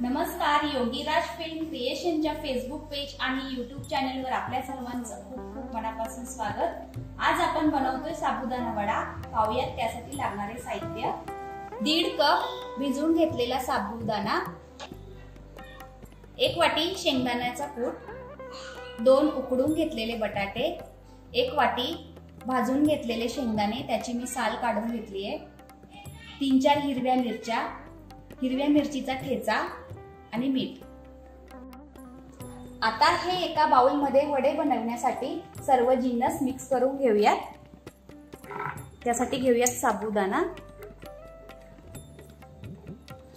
नमस्कार योगीराज फिल्म क्रिएशनच्या Facebook page आणि युट्यूब चॅनलवर आपल्या सर्वांचं खूप खूप मनापासून स्वागत. आज आपण बनवतोय साबुदाणा वडा. पाहूयात त्यासाठी लागणारे साहित्य. दीड कप भिजवून घेतलेला साबुदाणा. एक वाटी शेंगदाण्याचा कूट. दोन उकडून घेतलेले बटाटे. एक वाटी भाजून घेतलेले शेंगदाणे. त्याची मी साल काढून घेतली आहे तीन चार हिरव्या मिरच्या. हिरव्या मिरचीचा ठेचा. आणि मीठ. आता हे एका बाउलमध्ये वडे बनवण्यासाठी सर्व जिन्नस मिक्स करून घेऊयात. त्यासाठी घेऊयात साबुदाणा.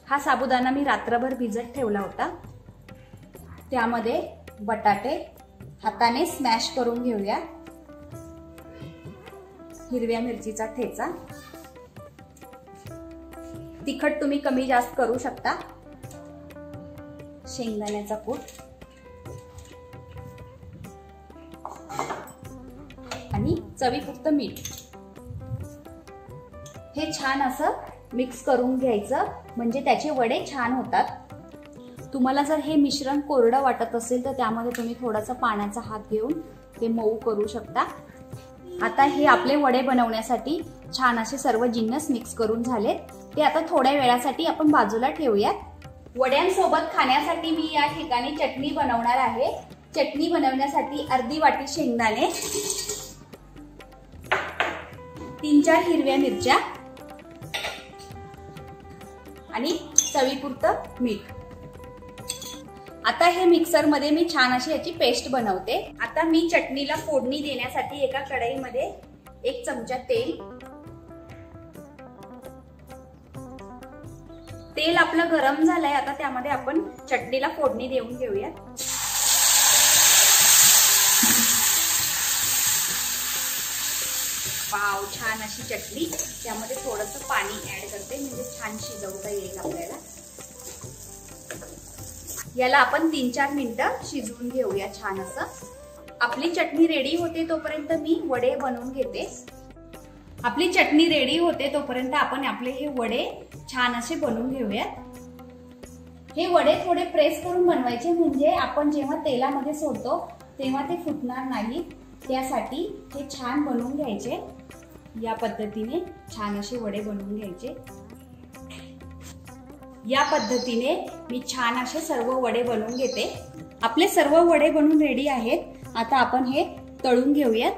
हा साबुदाणा मी रात्रभर भिजत ठेवला होता. त्यामध्ये बटाटे हाताने स्मॅश करून घेऊया. हिरव्या मिरचीचा ठेचा. तिखट तुम्ही कमी जास्त करू शकता. शेंगदाण्याचा कूट. आणि चवीपुरत मीठ. हे छान असं मिक्स करून घ्यायचं. म्हणजे त्याचे वडे छान होतात. तुम्हाला जर हे मिश्रण कोरडं वाटत असेल तर त्यामध्ये तुम्ही थोडासा पाण्याचा हात घेऊन ते मऊ करू शकता. आता हे आपले वडे बनवण्यासाठी छान असे सर्व जिन्नस मिक्स करून झालेत. ते आता थोड्या वेळासाठी आपण बाजूला ठेवूयात. वड्यांसोबत खाण्यासाठी मी या ठिकाणी चटणी बनवणार आहे. चटणी बनवण्यासाठी अर्धी वाटी शेंगदाणे तीन चार हिरव्या मिरच्या आणि चवीपुरतं मीठ. आता हे मिक्सरमध्ये मी छान अशी याची पेस्ट बनवते. आता मी चटणीला फोडणी देण्यासाठी एका कढईमध्ये एक चमचा तेल तेल आपलं गरम झालंय आता त्यामध्ये आपण चटणीला फोडणी देऊन घेऊया पाव छान अशी चटणी. त्यामध्ये थोडस पाणी ऍड करते म्हणजे छान शिजवता येईल आपल्याला. याला आपण तीन चार मिनिटं शिजवून घेऊया छान असं. आपली चटणी रेडी होते तोपर्यंत मी वडे बनवून घेते. आपली चटणी रेडी होते तोपर्यंत आपण आपले हे वडे छान असे बनवून घेऊयात. हे वडे थोडे प्रेस करून बनवायचे म्हणजे आपण जेव्हा तेलामध्ये सोडतो तेव्हा ते फुटणार नाही. त्यासाठी हे छान बनवून घ्यायचे. या पद्धतीने छान असे वडे बनवून घ्यायचे. या पद्धतीने मी छान असे सर्व वडे बनवून घेते. आपले सर्व वडे बनवून रेडी आहेत. आता आपण हे तळून घेऊयात.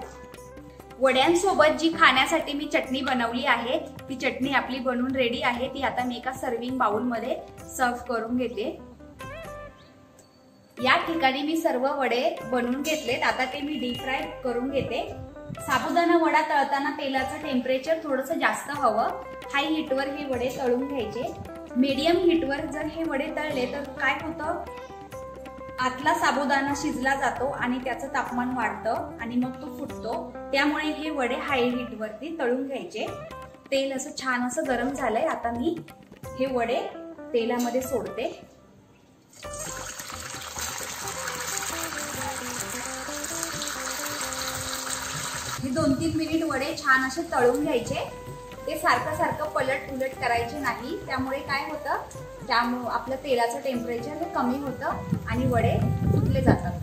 वड्यांसोबत जी खाण्यासाठी मी चटणी बनवली आहे ती चटणी आपली बनवून रेडी आहे ती आता मी एका सर्विंग बाउलमध्ये सर्व करून घेते. या ठिकाणी मी सर्व वडे बनवून घेतलेत. आता ते मी डीप फ्राय करून घेते. साबुदाणा वडा तळताना तेलाचं टेम्परेचर थोडस जास्त हवं. हाय हीटवर हे वडे तळून घ्यायचे. मीडियम हीटवर जर हे वडे तळले तर काय होतं? आतला साबुदाणा शिजला जातो आणि त्याचं तापमान वाढतं आणि मग तो फुटतो. त्यामुळे हे वडे हाय हीटवरती तळून घ्यायचे. तेल असं छान असं गरम झालंय. आता मी हे वडे तेलामध्ये सोडते. हे दोन तीन मिनिट वडे छान असे तळून घ्यायचे. ते सारखं सारखं पलट उलट करायचे नाही. त्यामुळे काय होतं? त्यामुळं आपलं तेलाचं टेम्परेचर हे कमी होतं आणि वडे फुटले जातात.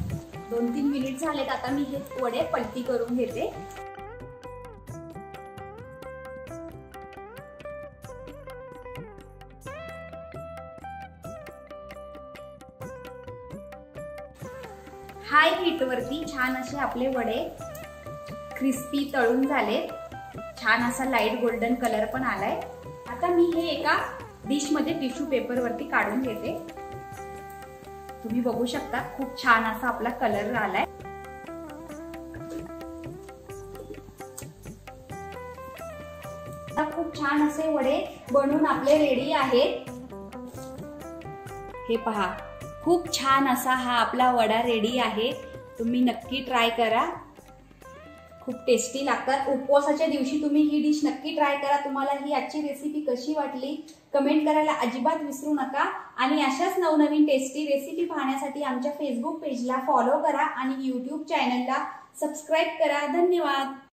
दोन तीन मिनिट झालेत आता मी हे वडे पलटी करून घेते. हाय हीटवरती छान असे आपले वडे क्रिस्पी तळून झाले छान असा लाइट गोल्डन कलर पण आलाय. आता मी हे एका डिशमध्ये टिश्यू पेपर वरती काढून घेते. तुम्ही बघू शकता खूप छान असा आपला कलर आलाय. खूप छान असे वडे बनवून आपले रेडी आहेत. हे पहा खूप छान असा हा आपला वडा रेडी आहे. तुम्ही नक्की ट्राय करा. खूप टेस्टी लागतात. उपवासाच्या दिवशी तुम्ही ही डिश नक्की ट्राय करा. तुम्हाला ही आजची रेसिपी कशी वाटली कमेंट करायला अजिबात विसरू नका. आणि अशाच नवनवीन टेस्टी रेसिपी पाहण्यासाठी आमच्या फेसबुक पेजला फॉलो करा आणि यूट्यूब चॅनलला सबस्क्राईब करा. धन्यवाद!